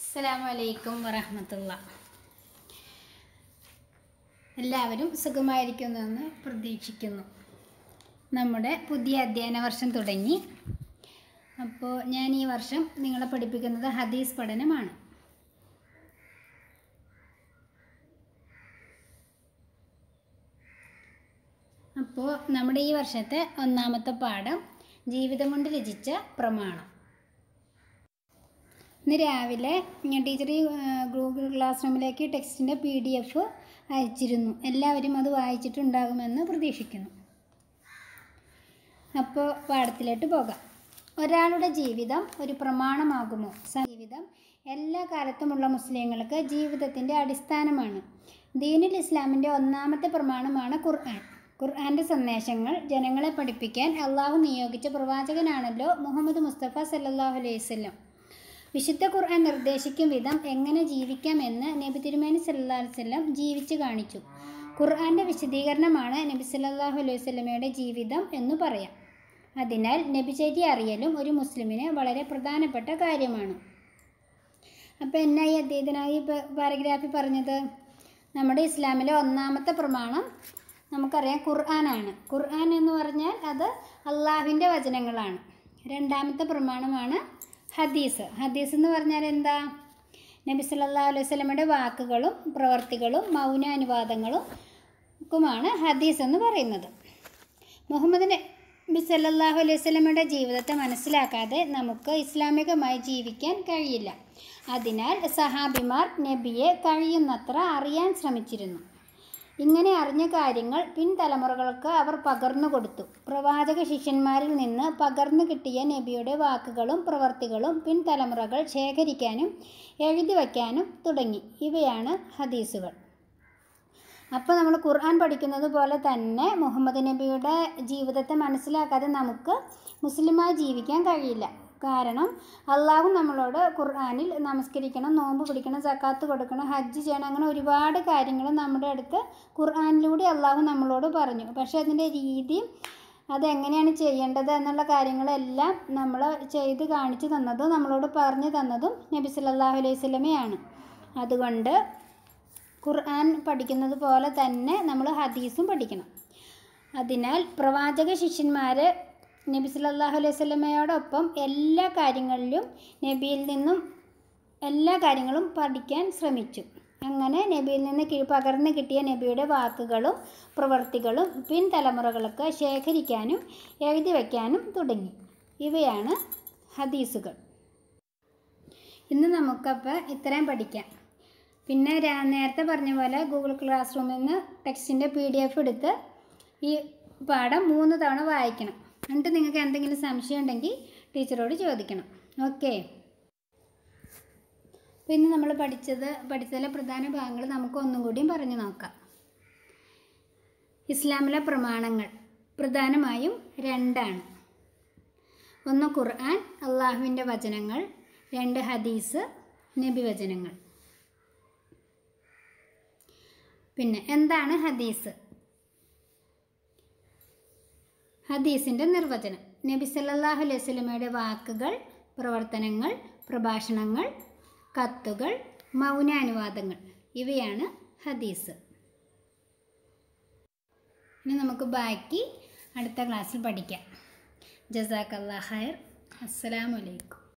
അസ്സലാമു അലൈക്കും വറഹമത്തുള്ള. എല്ലാവരും സുഖമായിരിക്കുന്നുവെന്ന് പ്രതീക്ഷിക്കുന്നു. നമ്മുടെ പുതിയ അധ്യയന വർഷം തുടങ്ങി. അപ്പോൾ ഞാൻ ഈ വർഷം നിങ്ങളെ പഠിപ്പിക്കുന്നത് ഹദീസ് പഠനമാണ്. അപ്പോൾ നമ്മുടെ ഈ വർഷത്തെ ഒന്നാമത്തെ പാഠം ജീവിതം കൊണ്ട് രചിച്ച പ്രമാണം. ഇന്ന് രാവിലെ ടീച്ചർ ഗൂഗിൾ ക്ലാസ് റൂമിലേക്ക് ടെക്സ്റ്റിന്റെ പി ഡി എഫ് അയച്ചിരുന്നു. എല്ലാവരും അത് വായിച്ചിട്ടുണ്ടാകുമെന്ന് പ്രതീക്ഷിക്കുന്നു. അപ്പോൾ പാഠത്തിലോട്ട് പോകാം. ഒരാളുടെ ജീവിതം ഒരു പ്രമാണമാകുമോ? ജീവിതം എല്ലാ കാലത്തുമുള്ള മുസ്ലിങ്ങൾക്ക് ജീവിതത്തിന്റെ അടിസ്ഥാനമാണ്. ദീനുൽ ഇസ്ലാമിന്റെ ഒന്നാമത്തെ പ്രമാണമാണ് ഖുർആൻ. ഖുർആന്റെ സന്ദേശങ്ങൾ ജനങ്ങളെ പഠിപ്പിക്കാൻ അള്ളാഹു നിയോഗിച്ച പ്രവാചകനാണല്ലോ മുഹമ്മദ് മുസ്തഫ സല്ലാഹു അലൈഹി വസല്ലം. വിശുദ്ധ ഖുർആൻ നിർദ്ദേശിക്കും വിധം എങ്ങനെ ജീവിക്കാമെന്ന് നബി തിരുമേനി അലൈഹി വസല്ലം ജീവിച്ചു കാണിച്ചു. ഖുർആന്റെ വിശദീകരണമാണ് നബി സല്ലാഹു അലൈഹി വസല്ലമയുടെ ജീവിതം എന്ന് പറയാം. അതിനാൽ നബിചര്യ അറിയലും ഒരു മുസ്ലിമിന് വളരെ പ്രധാനപ്പെട്ട കാര്യമാണ്. അപ്പോൾ ഈ അദ്ദേഹത്തിനായി പാരഗ്രാഫിൽ പറഞ്ഞത്? നമ്മുടെ ഇസ്ലാമിലെ ഒന്നാമത്തെ പ്രമാണം നമുക്കറിയാം ഖുർആനാണ്. ഖുർആൻ എന്ന് പറഞ്ഞാൽ അത് അള്ളാഹുവിന്റെ വചനങ്ങളാണ്. രണ്ടാമത്തെ പ്രമാണമാണ് ഹദീസ്. ഹദീസ് എന്ന് പറഞ്ഞാൽ എന്താ? നബി സല്ലാ അലൈഹി വസല്ലമയുടെ വാക്കുകളും പ്രവർത്തികളും മൗനാനുവാദങ്ങളും ക്കുമാണ് ഹദീസ് എന്ന് പറയുന്നത്. മുഹമ്മദ് നബി സല്ലാഹു അലൈഹി വസല്ലമയുടെ ജീവിതത്തെ മനസ്സിലാക്കാതെ നമുക്ക് ഇസ്ലാമികമായി ജീവിക്കാൻ കഴിയില്ല. അതിനാൽ സഹാബിമാർ നബിയെ കഴിയുന്നത്ര അറിയാൻ ശ്രമിച്ചിരുന്നു. ഇങ്ങനെ അറിഞ്ഞ കാര്യങ്ങൾ പിൻതലമുറകൾക്ക് അവർ പകർന്നു കൊടുത്തു. പ്രവാചക ശിഷ്യന്മാരിൽ നിന്ന് പകർന്നു കിട്ടിയ നബിയുടെ വാക്കുകളും പ്രവർത്തികളും പിൻതലമുറകൾ ശേഖരിക്കാനും എഴുതി വയ്ക്കാനും തുടങ്ങി. ഇവയാണ് ഹദീസുകൾ. അപ്പോൾ നമ്മൾ ഖുർആൻ പഠിക്കുന്നത് പോലെ തന്നെ മുഹമ്മദ് നബിയുടെ ജീവിതത്തെ മനസ്സിലാക്കാതെ നമുക്ക് മുസ്ലിമായി ജീവിക്കാൻ കഴിയില്ല. കാരണം അള്ളാഹു നമ്മളോട് ഖുർആാനിൽ നമസ്കരിക്കണം നോമ്പ് പിടിക്കണം സക്കാത്ത് കൊടുക്കണം ഹജ്ജ് ചെയ്യണം അങ്ങനെ ഒരുപാട് കാര്യങ്ങൾ നമ്മുടെ അടുത്ത് ഖുർആാനിലൂടെ അള്ളാഹു നമ്മളോട് പറഞ്ഞു. പക്ഷേ അതിന്റെ രീതി അതെങ്ങനെയാണ് ചെയ്യേണ്ടത് എന്നുള്ള കാര്യങ്ങളെല്ലാം നമ്മൾ ചെയ്ത് കാണിച്ചു തന്നതും നമ്മളോട് പറഞ്ഞു തന്നതും നബി സല്ലല്ലാഹു അലൈഹി സ്വലമയാണ് അതുകൊണ്ട് ഖുർആൻ പഠിക്കുന്നത് പോലെ തന്നെ നമ്മൾ ഹദീസും പഠിക്കണം. അതിനാൽ പ്രവാചക ശിഷ്യന്മാർ നബി സല്ലാഹു അലൈഹി വസല്ലമയോടൊപ്പം എല്ലാ കാര്യങ്ങളിലും നബിയിൽ നിന്നും എല്ലാ കാര്യങ്ങളും പഠിക്കാൻ ശ്രമിച്ചു. അങ്ങനെ നബിയിൽ നിന്ന് കി പകർന്നു കിട്ടിയ നബിയുടെ വാക്കുകളും പ്രവൃത്തികളും പിൻതലമുറകൾക്ക് ശേഖരിക്കാനും എഴുതി വയ്ക്കാനും തുടങ്ങി. ഇവയാണ് ഹദീസുകൾ. ഇന്ന് നമുക്കപ്പോൾ ഇത്രയും പഠിക്കാം. പിന്നെ നേരത്തെ പറഞ്ഞ പോലെ ഗൂഗിൾ ക്ലാസ് റൂമിൽ നിന്ന് ടെക്സ്റ്റിന്റെ പി ഡി എഫ് എടുത്ത് ഈ പാഠം മൂന്ന് തവണ വായിക്കണം. എന്നിട്ട് നിങ്ങൾക്ക് എന്തെങ്കിലും സംശയം ഉണ്ടെങ്കിൽ ടീച്ചറോട് ചോദിക്കണം. ഓക്കെ പിന്നെ നമ്മൾ പഠിച്ചത് പഠിച്ചതിലെ പ്രധാന ഭാഗങ്ങൾ നമുക്ക് ഒന്നും കൂടിയും പറഞ്ഞു നോക്കാം. ഇസ്ലാമിലെ പ്രമാണങ്ങൾ പ്രധാനമായും രണ്ടാണ്. ഒന്ന് ഖുർആൻ അള്ളാഹുവിന്റെ വചനങ്ങൾ. രണ്ട് ഹദീസ് നബി വചനങ്ങൾ. പിന്നെ എന്താണ് ഹദീസ്? ഹദീസിന്റെ നിർവചനം. നബി സല്ലല്ലാഹു അലൈഹി വസല്ലമയുടെ വാക്കുകൾ പ്രവർത്തനങ്ങൾ പ്രഭാഷണങ്ങൾ കത്തുകൾ മൗനാനുവാദങ്ങൾ ഇവയാണ് ഹദീസ്. ഇനി നമുക്ക് ബാക്കി അടുത്ത ക്ലാസ്സിൽ പഠിക്കാം. ജസാക്കല്ലാ ഖൈർ. അസ്സലാമു അലൈക്കും.